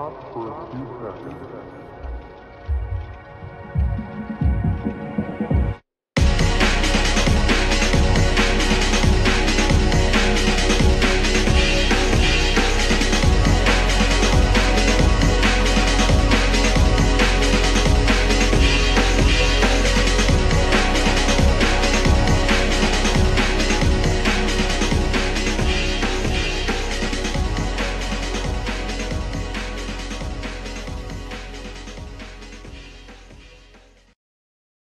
Stop for a few seconds.